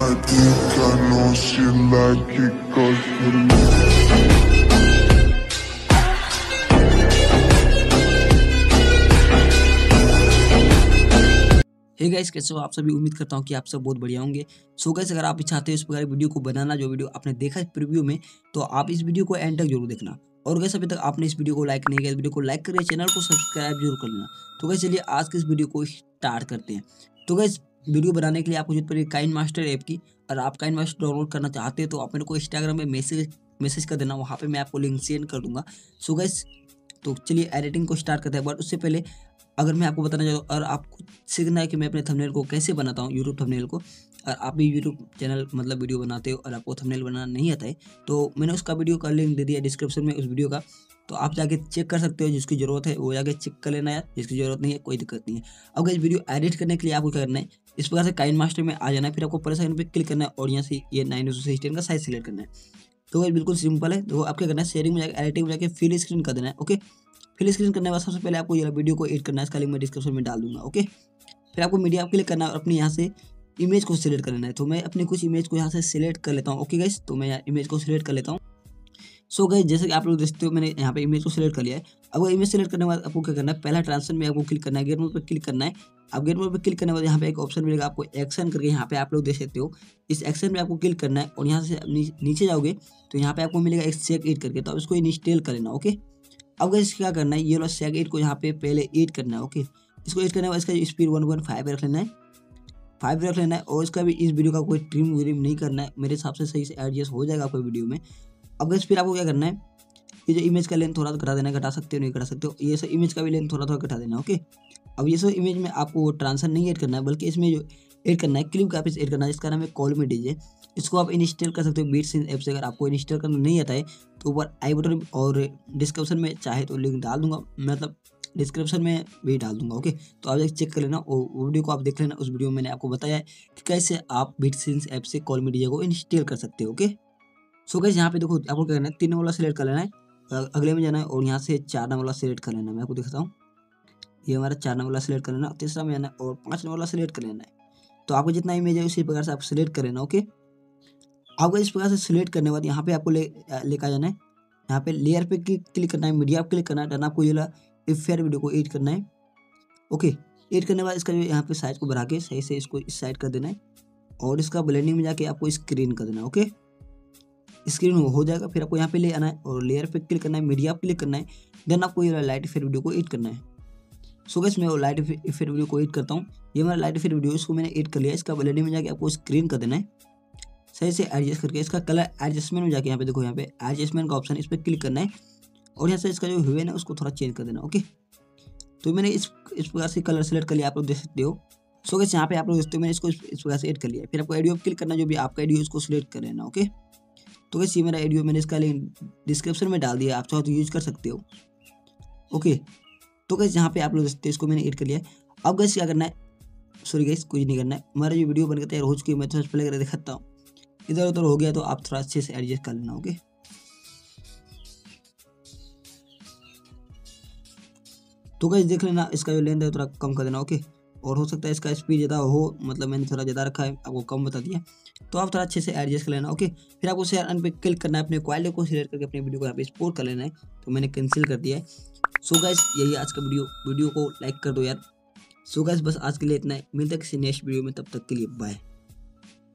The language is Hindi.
हे गाइस कैसे हो आप सभी? उम्मीद करता हूँ कि आप सब बहुत बढ़िया होंगे। सो गाइस अगर आप चाहते हो इस प्रकार वीडियो को बनाना, जो वीडियो आपने देखा है प्रीव्यू में तो आप इस वीडियो को एंड तक ज़रूर देखना। और गैस अभी तक आपने इस वीडियो को लाइक नहीं किया वीडियो को लाइक करिए, चैनल को सब्सक्राइब ज़रूर कर लेना तो गैस चलिए आज के इस वीडियो को स्टार्ट करते हैं। तो गैस वीडियो बनाने के लिए आपको ज़रूरत पड़ेगी काइन मास्टर ऐप की, और आप काइन मास्टर डाउनलोड करना चाहते हैं तो आप मेरे को इंस्टाग्राम में मैसेज मैसेज कर देना, वहाँ पे मैं आपको लिंक सेंड कर दूँगा। सो गैस तो चलिए एडिटिंग को स्टार्ट करते हैं बट उससे पहले अगर मैं आपको बताना चाहता हूँ और आपको सीखना है कि मैं अपने थंबनेल को कैसे बनाता हूँ यूट्यूब थंबनेल को, और आप भी यूट्यूब चैनल मतलब वीडियो बनाते हो, और आपको थंबनेल बनाना नहीं आता है तो मैंने उसका वीडियो का लिंक दे दिया डिस्क्रिप्शन में उस वीडियो का। तो आप जाके चेक कर सकते हो, जिसकी ज़रूरत है वो जाके चेक कर लेना यार, जिसकी ज़रूरत नहीं है, कोई दिक्कत नहीं है। अब इस वीडियो एडिट करने के लिए आपको क्या करना है इस प्रकार से काइन मास्टर में आ जाना है, फिर आपको पहले सेकंड पे क्लिक करना है और यहाँ से ये नाइन सौ का साइज़ सिलेक्ट करना है। तो ये बिल्कुल सिंपल है। तो आप क्या करना है शेयरिंग में जाकर एडिटिंग में जाकर फिल स्क्रीन कर देना है ओके फिल स्क्रीन करने के बाद सबसे पहले आपको ये वीडियो को एड करना है, इसका लिंक मैं डिस्क्रिप्शन में डाल दूँगा ओके फिर आपको मीडिया आप क्लिक करना है और अपने यहाँ से इमेज को सिलेक्ट कर लेना है। तो मैं अपनी कुछ इमेज को यहाँ से सिलेक्ट कर लेता हूँ ओके गाइस तो मैं यहाँ इमेज को सिलेक्ट कर लेता हूँ। सो गई जैसे कि आप लोग देखते हो, मैंने यहाँ पे इमेज को सिलेक्ट कर लिया है। अब वो इमेज सिलेक्ट करने के बाद आपको क्या करना है? पहला ट्रांसफ़र में आपको क्लिक करना है। गेट मोड पर क्लिक करना है। अब गेट मोड पर क्लिक करने के बाद यहाँ पे एक ऑप्शन मिलेगा आपको एक्शन करके। यहाँ पे आप लोग देख सकते हो, इस एक्शन में आपको क्लिक करना है और यहाँ से नीचे जाओगे तो यहाँ पे आपको मिलेगा एक सेक एड करके। तो अब इसको इंस्टॉल कर लेना ओके अब गैस क्या करना है? ये वाला सेक एड को यहाँ पे पहले एड करना है ओके इसको एड करने के बाद इसका स्पीड वन पॉइंट फाइव रख लेना है। फाइव रख लेना है और इसका भी इस वीडियो का कोई ट्रिम व्रिम नहीं करना है। मेरे हिसाब से सही से एडजस्ट हो जाएगा आपको वीडियो में। अब गैस फिर आपको क्या करना है? ये जो इमेज का लेंथ थोड़ा घटा देना घटा सकते हो, नहीं घटा सकते हो। ये सब इमेज का भी लेंथ थोड़ा थोड़ा घटा देना ओके अब ये सब इमेज में आपको ट्रांसफ़र नहीं ऐड करना है, बल्कि इसमें जो ऐड करना है क्लिप का ऐड करना है, जिसका नाम है कॉल में डीजे इसको आप इंस्टॉल कर सकते हो बीट सिंस ऐप से, अगर आपको इंस्टॉल करना नहीं आता है तो ऊपर आई बटन और डिस्क्रिप्शन में चाहे तो लिंक डाल दूँगा मतलब डिस्क्रिप्शन में भी डाल दूँगा ओके तो आप चेक कर लेना और वीडियो को आप देख लेना, उस वीडियो में मैंने आपको बताया है कि कैसे आप बीट सिंस ऐप से कॉल में डीजे को इंस्टॉल कर सकते हो ओके सो कैसे यहाँ पे देखो, आपको क्या करना है? तीन वाला सेलेक्ट कर लेना है। अगले में जाना है और यहाँ से चार नंबर वाला सिलेक्ट कर लेना है। मैं आपको दिखाता हूँ। ये हमारा चार नंबर वाला सेलेक्ट कर लेना तीसरा में जाना है और पाँच नंबर वाला सेलेक्ट कर लेना है। तो आपको जितना इमेज है, उसी प्रकार से आप सिलेक्ट कर लेना ओके आपको इस प्रकार से सिलेक्ट करने के बाद यहाँ पे आपको ले लेकर जाना है। यहाँ पे लेयर पे क्लिक करना है मीडिया पे क्लिक करना है। आपको ये फेयर वीडियो को एड करना है। ओके एड करने के बाद इसका जो यहाँ पे साइज़ को बढ़ा के सही से इसको इस साइड कर देना है। और इसका ब्लेंडिंग में जाके आपको स्क्रीन कर देना है ओके स्क्रीन हो जाएगा, फिर आपको यहाँ पे ले आना है और लेयर पे क्लिक करना है मीडिया पे क्लिक करना है देन आपको ये लाइट फेयर वीडियो को एड करना है। सो गैस मैं वो लाइट फेयर वीडियो को एड करता हूँ। ये मेरा लाइट फेयर वीडियो इसको मैंने एड कर लिया इसका ब्लेंडिंग में जाके आपको स्क्रीन कर देना है। सही से एडजस्ट करके इसका कलर एडजस्टमेंट में जाके यहाँ पे देखो, यहाँ पे एडजस्टमेंट का ऑप्शन इस पर क्लिक करना है। और यहाँ से इसका जो ह्यून है उसको थोड़ा चेंज कर देना ओके तो मैंने इस इस प्रकार से कलर सेलेक्ट कर लिया, आप लोग देख सकते हो। सो गैस यहाँ पे आप लोग देखते हो, मैंने इसको इस प्रकार से एड कर लिया फिर आपको एडियो क्लिक करना जो भी आपका एडियो उसको सिलेक्ट कर लेना ओके तो वैसे मेरा एडियो मैंने इसका लिंक डिस्क्रिप्शन में डाल दिया आप चाहो तो यूज़ कर सकते हो। ओके तो गैस यहाँ पे आप लोग हो, इसको मैंने एड कर लिया अब गैस क्या करना है? सॉरी गैस कुछ नहीं करना है। हमारा जो वीडियो बनकर तैयार हो चुकी है, मैं थोड़ा पहले कर दिखाता हूँ। इधर उधर हो गया तो आप थोड़ा अच्छे से एडजस्ट कर लेना ओके तो गैस देख लेना, इसका जो लेंथ है थोड़ा कम कर देना ओके और हो सकता है इसका स्पीड ज़्यादा हो मतलब मैंने थोड़ा ज़्यादा रखा है आपको कम बता दिया। तो आप थोड़ा अच्छे से एडजस्ट कर लेना ओके फिर आपको शेयर अन पे क्लिक करना है, अपने क्वालिटी को सिलेक्ट करके अपने वीडियो को यहाँ पे एक्सपोर्ट कर लेना है तो मैंने कैंसिल कर दिया है। सो गैस यही आज का वीडियो वीडियो को लाइक कर दो यार। सो गैस बस आज के लिए इतना है। मिलता है किसी नेक्स्ट वीडियो में, तब तक के लिए बाय